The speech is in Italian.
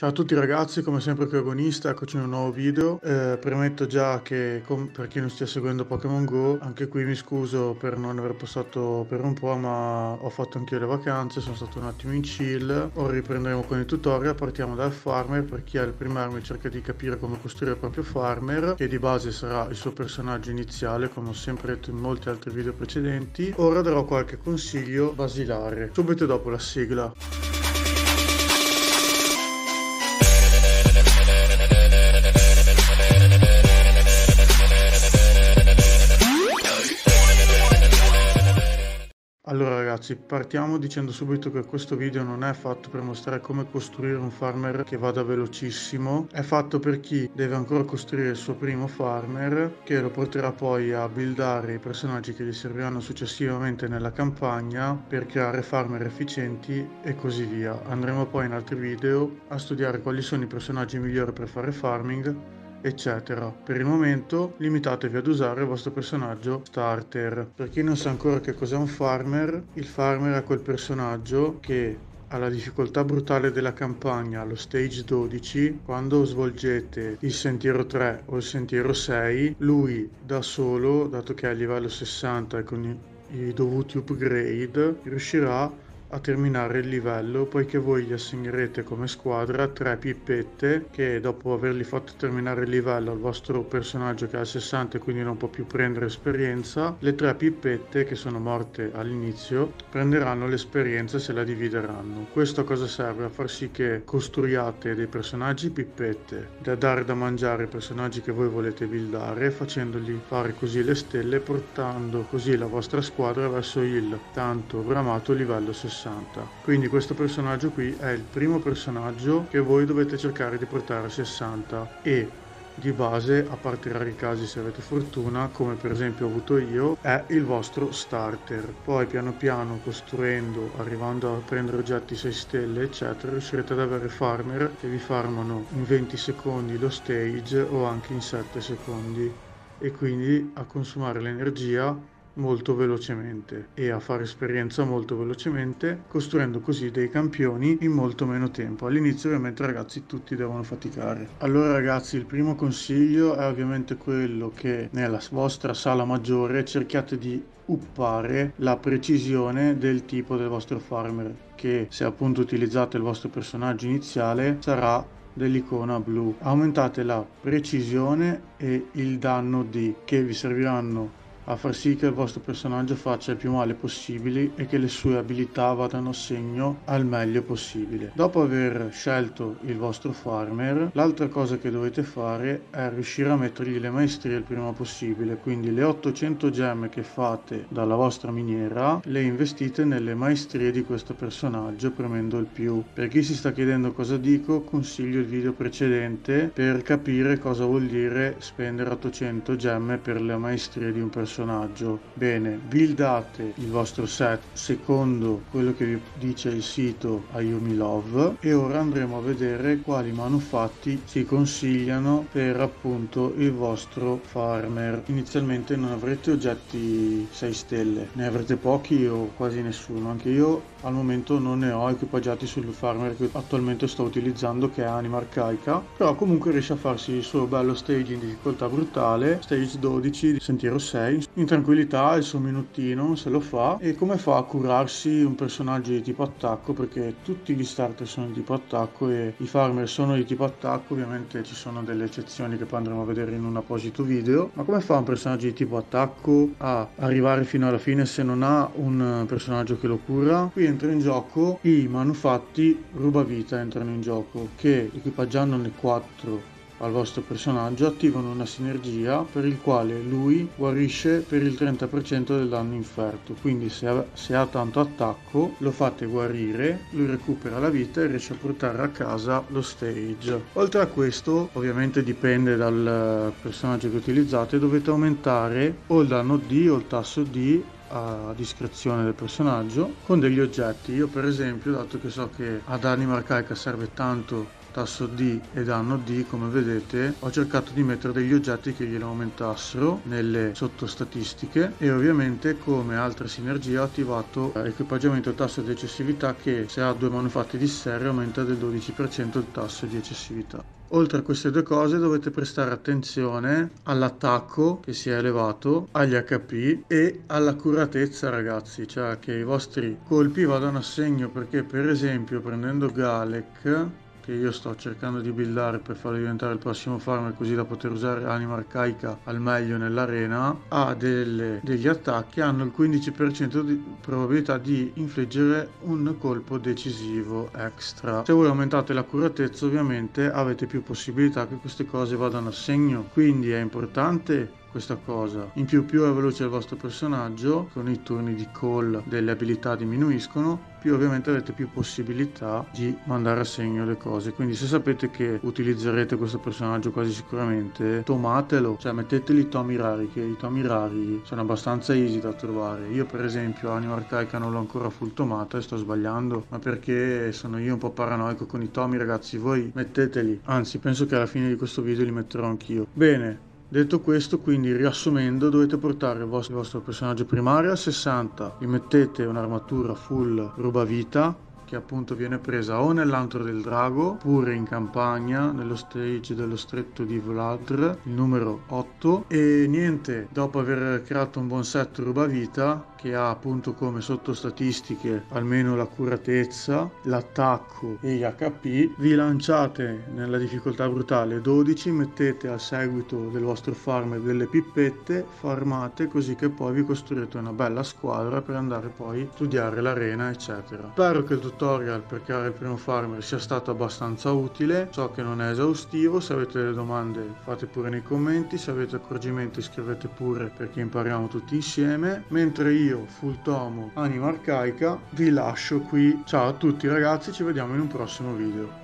Ciao a tutti ragazzi, come sempre qui Agonista, eccoci in un nuovo video. Eh, premetto già che per chi non stia seguendo Pokémon Go, anche qui mi scuso per non aver passato per un po', ma ho fatto anch'io le vacanze, sono stato un attimo in chill. Ora riprenderemo con il tutorial, partiamo dal farmer, per chi ha il primo armi cerca di capire come costruire il proprio farmer, che di base sarà il suo personaggio iniziale, come ho sempre detto in molti altri video precedenti. Ora darò qualche consiglio basilare, subito dopo la sigla. Ragazzi, partiamo dicendo subito che questo video non è fatto per mostrare come costruire un farmer che vada velocissimo, è fatto per chi deve ancora costruire il suo primo farmer, che lo porterà poi a buildare i personaggi che gli serviranno successivamente nella campagna per creare farmer efficienti e così via. Andremo poi in altri video a studiare quali sono i personaggi migliori per fare farming eccetera. Per il momento limitatevi ad usare il vostro personaggio starter. Per chi non sa ancora che cos'è un farmer, il farmer è quel personaggio che alla difficoltà brutale della campagna, allo stage 12, quando svolgete il sentiero 3 o il sentiero 6, lui da solo, dato che è a livello 60 e con i dovuti upgrade, riuscirà a terminare il livello poiché voi gli assegnerete come squadra tre pippette che dopo avergli fatto terminare il livello al vostro personaggio che ha 60 e quindi non può più prendere esperienza le tre pippette che sono morte all'inizio prenderanno l'esperienza e se la divideranno questo a cosa serve? a far sì che costruiate dei personaggi pippette da dare da mangiare ai personaggi che voi volete buildare facendogli fare così le stelle portando così la vostra squadra verso il tanto bramato livello 60 60. Quindi questo personaggio qui è il primo personaggio che voi dovete cercare di portare a 60 e di base, a parte rari casi se avete fortuna, come per esempio ho avuto io, è il vostro starter. Poi piano piano costruendo, arrivando a prendere oggetti 6 stelle, eccetera, riuscirete ad avere farmer che vi farmano in 20 secondi lo stage o anche in 7 secondi e quindi a consumare l'energia molto velocemente e a fare esperienza molto velocemente costruendo così dei campioni in molto meno tempo. All'inizio ovviamente ragazzi tutti devono faticare. Allora ragazzi il primo consiglio è ovviamente quello che nella vostra sala maggiore cerchiate di uppare la precisione del tipo del vostro farmer che se appunto utilizzate il vostro personaggio iniziale sarà dell'icona blu. Aumentate la precisione e il danno di che vi serviranno a far sì che il vostro personaggio faccia il più male possibile e che le sue abilità vadano a segno al meglio possibile. Dopo aver scelto il vostro farmer, l'altra cosa che dovete fare è riuscire a mettergli le maestrie il prima possibile, quindi le 800 gemme che fate dalla vostra miniera le investite nelle maestrie di questo personaggio premendo il più. Per chi si sta chiedendo cosa dico, consiglio il video precedente per capire cosa vuol dire spendere 800 gemme per le maestrie di un personaggio personaggio. Bene, buildate il vostro set secondo quello che vi dice il sito Ayumi Love e ora andremo a vedere quali manufatti si consigliano per appunto il vostro farmer. Inizialmente non avrete oggetti 6 stelle, ne avrete pochi o quasi nessuno. Anche io al momento non ne ho equipaggiati sul farmer che attualmente sto utilizzando che è Anima Arcaica, però comunque riesce a farsi il suo bello stage in difficoltà brutale, stage 12 di sentiero 6 in tranquillità il suo minutino se lo fa. E come fa a curarsi un personaggio di tipo attacco? Perché tutti gli starter sono di tipo attacco e i farmer sono di tipo attacco. Ovviamente ci sono delle eccezioni che poi andremo a vedere in un apposito video. Ma come fa un personaggio di tipo attacco a arrivare fino alla fine se non ha un personaggio che lo cura? Qui entra in gioco i manufatti rubavita entrano in gioco che equipaggiandone 4 al vostro personaggio attivano una sinergia per il quale lui guarisce per il 30% del danno inferto. Quindi se ha, se ha, tanto attacco lo fate guarire lui recupera la vita e riesce a portare a casa lo stage. Oltre a questo ovviamente dipende dal personaggio che utilizzate dovete aumentare o il danno D o il tasso D a discrezione del personaggio con degli oggetti. Io per esempio dato che so che ad anima arcaica serve tanto tasso D e danno D come vedete ho cercato di mettere degli oggetti che glielo aumentassero nelle sottostatistiche e ovviamente come altra sinergia ho attivato l'equipaggiamento tasso di eccessività che se ha due manufatti di serie aumenta del 12% il tasso di eccessività. Oltre a queste due cose dovete prestare attenzione all'attacco che si è elevato, agli HP e all'accuratezza ragazzi, cioè che i vostri colpi vadano a segno perché per esempio prendendo Galek che io sto cercando di buildare per farlo diventare il prossimo farmer così da poter usare anima arcaica al meglio nell'arena ha delle, degli attacchi hanno il 15% di probabilità di infliggere un colpo decisivo extra. Se voi aumentate l'accuratezza ovviamente avete più possibilità che queste cose vadano a segno. Quindi è importante questa cosa. In più più è veloce il vostro personaggio, con i turni di call delle abilità diminuiscono, più ovviamente avete più possibilità di mandare a segno le cose. Quindi se sapete che utilizzerete questo personaggio quasi sicuramente, tomatelo, cioè metteteli i tomi rari, che i tomi rari sono abbastanza easy da trovare. Io per esempio Anima Arcaica non l'ho ancora full tomata e sto sbagliando, ma perché sono io un po' paranoico con i tomi ragazzi, voi metteteli. Anzi, penso che alla fine di questo video li metterò anch'io. Bene, Detto questo, quindi riassumendo, dovete portare il vostro, il vostro personaggio primario a 60, gli mettete un'armatura full rubavita che appunto viene presa o nell'antro del drago oppure in campagna nello stage dello stretto di Vladr il numero 8 e niente dopo aver creato un buon set rubavita che ha appunto come sottostatistiche almeno l'accuratezza, l'attacco e gli HP, vi lanciate nella difficoltà brutale 12, mettete al seguito del vostro farm delle pippette, farmate così che poi vi costruite una bella squadra per andare poi a studiare l'arena eccetera. Spero che il tutorial per creare il primo farmer sia stato abbastanza utile, so che non è esaustivo, se avete delle domande fate pure nei commenti, se avete accorgimenti scrivete pure perché impariamo tutti insieme, mentre io io, Fultomo, Anima Arcaica, vi lascio qui. Ciao a tutti ragazzi, ci vediamo in un prossimo video.